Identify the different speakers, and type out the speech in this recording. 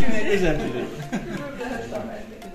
Speaker 1: Kime özendirir?
Speaker 2: Burada
Speaker 1: sorardık